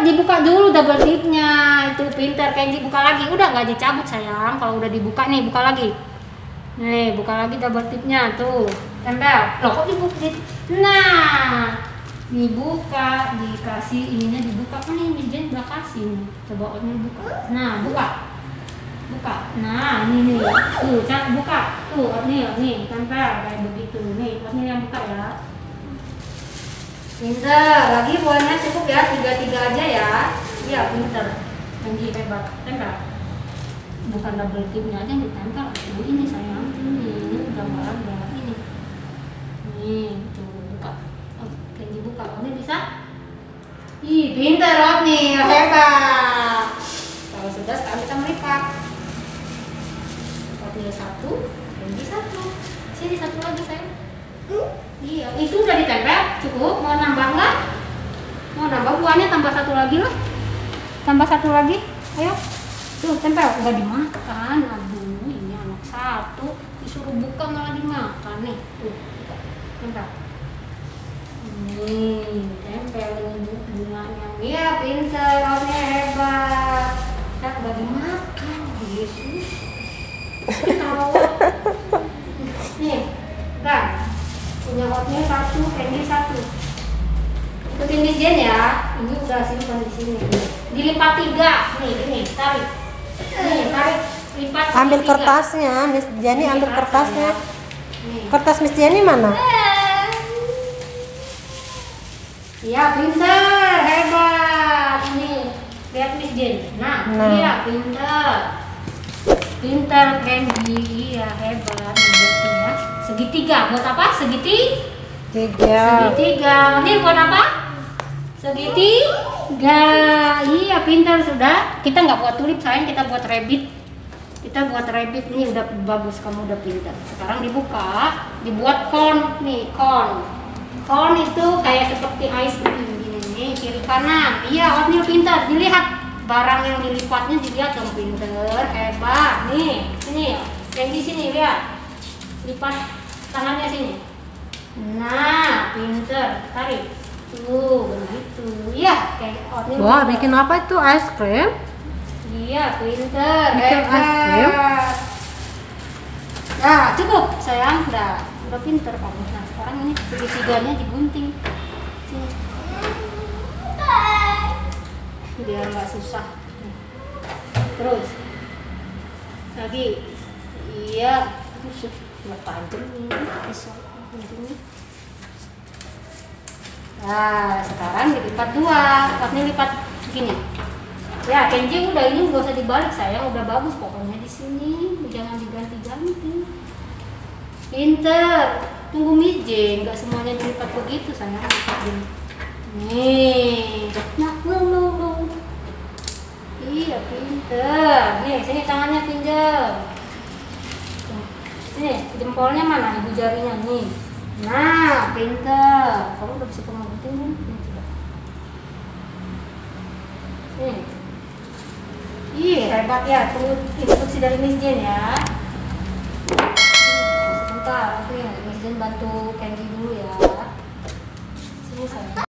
dibuka dulu double tipnya itu pinter Kenji buka lagi. Udah nggak dicabut sayang. Kalau udah dibuka nih buka lagi. Nih buka lagi double tipnya tuh. Tempel. Loh kok dibuka di- nah dibuka dikasih ininya dibuka. Kan ini Jen udah kasih nih coba Otnya buka. Nah buka. Buka. Nah ini nih. Tuh kan buka. Tuh Otnya nih tempel kayak begitu. Nih Otnya yang buka ya Pinter, lagi bolanya cukup ya, tiga-tiga aja ya. Iya, pinter. Tinggi hebat, tempel Bukan double tipnya aja yang ditempel. Ini, ini sayang, ini, ini gambaran ya ini. Nih, tuh, buka. Oh, Tinggi buka, oh, ini bisa? Ih, pinter Rodney, hebat. Kalau sudah, sekarang kita melipat. Rodney satu, Tinggi satu. Sini satu lagi sayang. Iya, itu udah ditempel, cukup. Mau nambah nggak? Buahnya tambah satu lagi lah. Tambah satu lagi, ayo. Tuh tempel, udah dimakan. Aduh, ini anak satu disuruh buka malah dimakan nih. Tuh, tempel. Nih, tempel bunganya. Iya, pinter, orangnya hebat. Kan udah dimakan, Yesus. Ketawa. Nih, kan punya hotnya satu, candy satu. Ikutin di Jen ya. Ini udah simpan di sini. Dilipat tiga. Nih, ini tarik. Nih, tarik. Lipat Ambil segitiga. kertasnya, Miss Jenny Ini ambil kertasnya. Nih. Kertas Miss Jenny mana? Iya, pinter, hebat. Ini lihat Miss Jen. Nah, Nah. iya pinter. Pinter Candy, iya hebat ya. Segitiga, buat apa? Segitiga. Tiga. Segitiga. Ini buat apa? Segitiga. Iya, pintar sudah. Kita nggak buat tulip, sayang. Kita buat rabbit. Kita buat rabbit nih udah bagus. Kamu udah pintar. Sekarang dibuka, dibuat cone nih, cone. Cone itu kayak seperti ice cream gini nih, kiri kanan. Iya, Otnil pintar. Dilihat barang yang dilipatnya dilihat dong pinter, hebat. Nih, sini. Yang di sini lihat. Lipat tangannya sini. Nah, pinter. Tarik. Begitu. Iya, kayak. Wah, bikin apa itu? Es krim? Iya, pinter. Bikin es krim? Nah, cukup, sayang. Udah, udah pinter kamu. Nah, sekarang ini segitiganya digunting. Sini. Biar nggak susah. Terus. Lagi. Iya. Terus, nggak tajam. Bisa guntingnya. Nah, sekarang dilipat dua. Lipatnya lipat gini. Ya, Kenji udah ini nggak usah dibalik sayang, udah bagus pokoknya di sini, jangan diganti-ganti. Pinter, tunggu mije, nggak semuanya dilipat begitu sayang. Nih, nah, lu, lu. Iya, pinter. Nih, sini tangannya pinjam. Sini, jempolnya mana? Ibu jarinya nih. Nah, pinter. Kamu udah bisa pengabutin kan? Nih, coba. Nih. Ih, hebat ya. Tunggu instruksi dari Miss Jen ya. Sebentar, oke. Miss Jen bantu Candy dulu ya. Sini sayang.